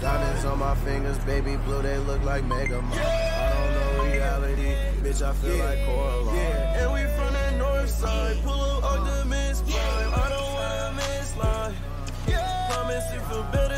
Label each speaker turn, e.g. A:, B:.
A: Diamonds on my fingers, baby blue, they look like Mega Mom. I don't know reality, bitch, I feel like Coraline. Yeah, and we from the north side, pull up on the
B: mist. I don't wanna miss line.
A: Promise
B: you feel better.